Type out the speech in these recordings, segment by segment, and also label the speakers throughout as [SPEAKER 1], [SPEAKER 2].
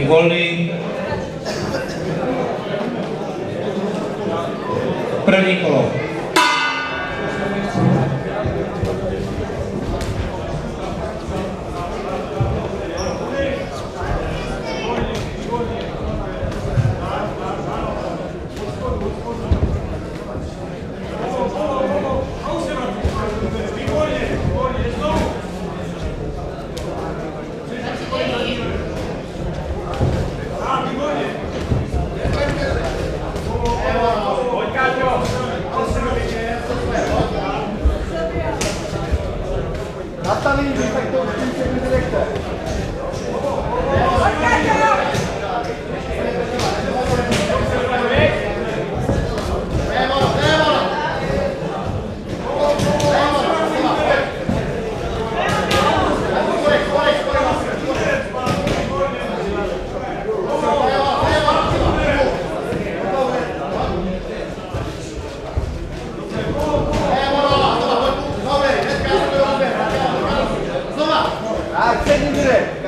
[SPEAKER 1] Volný. První kolo.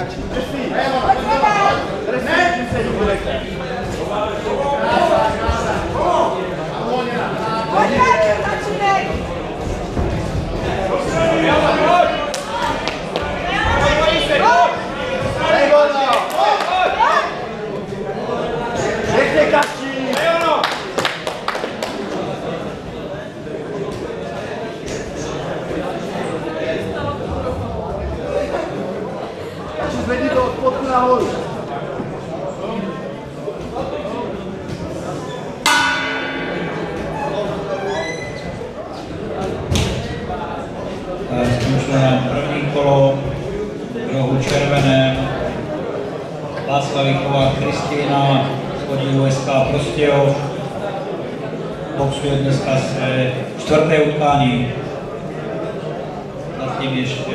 [SPEAKER 2] Direkt. Drsný. Drsný, přední direkt.
[SPEAKER 1] První kolo rohu červeném. Václavíková Kristýna z oddílu SK Prostějov. Boxuje dneska své čtvrté utkání. Zatím ještě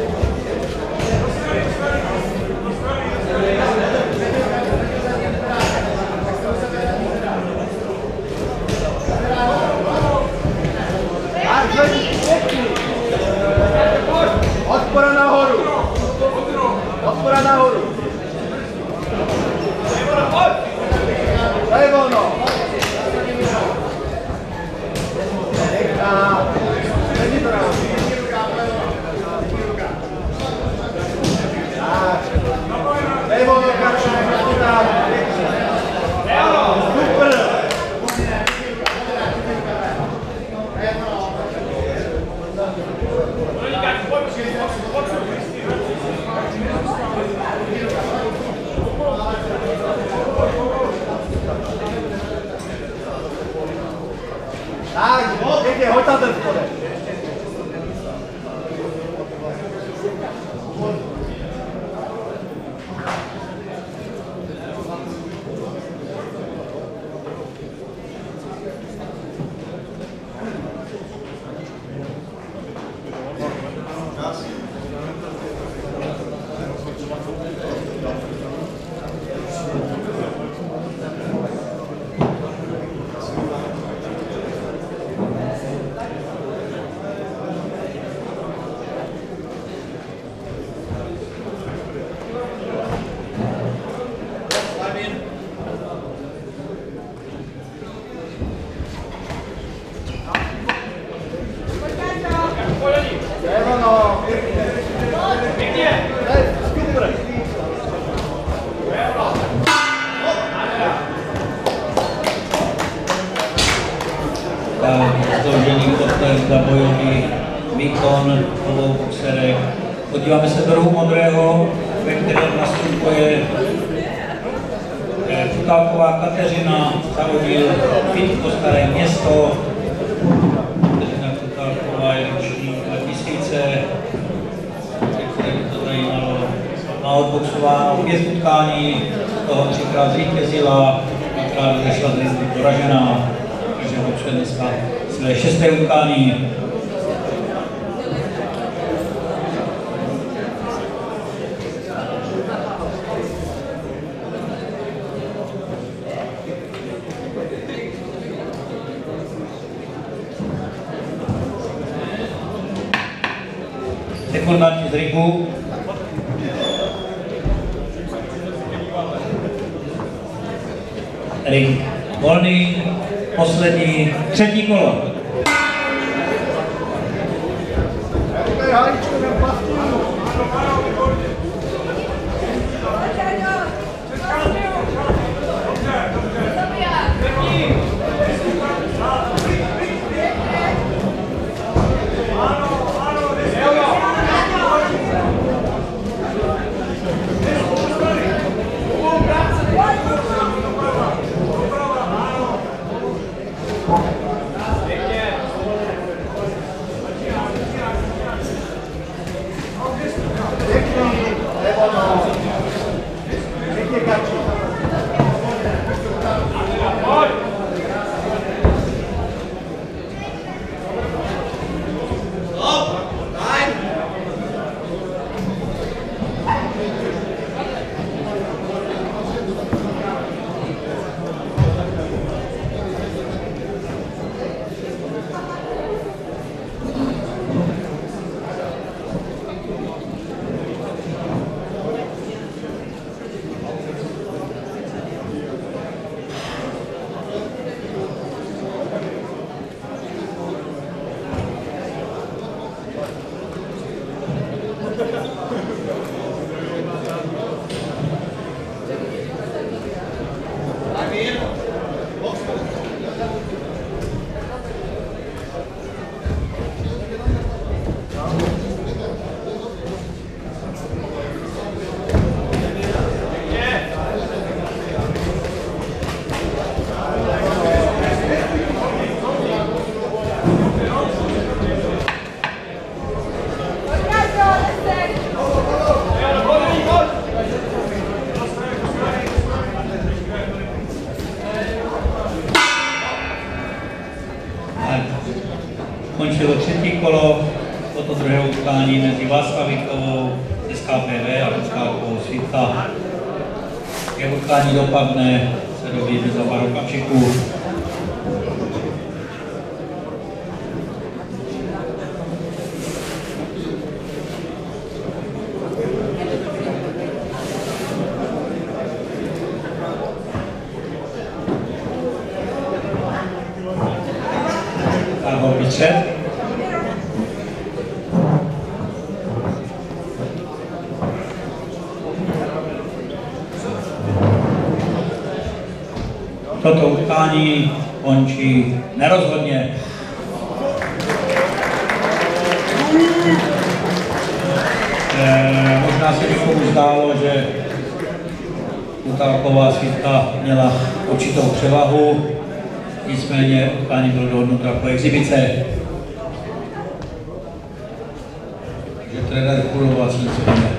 [SPEAKER 2] 나 이거 되게 헐타들 거네.
[SPEAKER 1] Kessler za bojový výkon obou boxerek. Podíváme se do rohu modrého, ve kterém nastupuje eh, Futálková Kateřina, zavodil Fitko Staré město. Kateřina Futálková je ročník 2000, které by to zajímalo. Má odboxováno pět utkání, z toho třikrát zvítězila, dvakrát vyšla z poražená, boxuje dneska své šesté utkání. Sekundantní z ringu. Ring volný, poslední, třetí kolo.
[SPEAKER 2] Não, não.
[SPEAKER 1] Končilo třetí kolo, toto druhé utkání mezi Václavíkovou, SKPV a Ruskákovou Svítka. Jak utkání dopadne, se dovíme za pár okamžiků. Toto utkání končí nerozhodně. Eh, možná se někomu zdálo, že Utálková svítka měla určitou převahu, nicméně utkání bylo dohodnuto jako exibice. Takže trenér Kurovac nicméně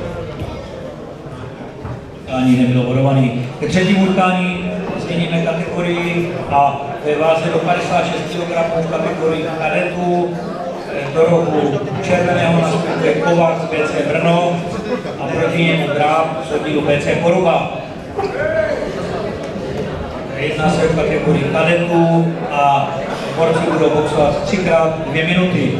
[SPEAKER 1] utkání nebylo bodovaný. Ke třetímu utkání změníme kategorii a ve váze do 56 kg kategorii kadetů eh, do rohu červeného nastupuje Kovář z BC Brno a proti němu Dráb z oddílu BC Poruba. Jedná se o kategorii kadetů a borci budou boxovat třikrát dvě minuty.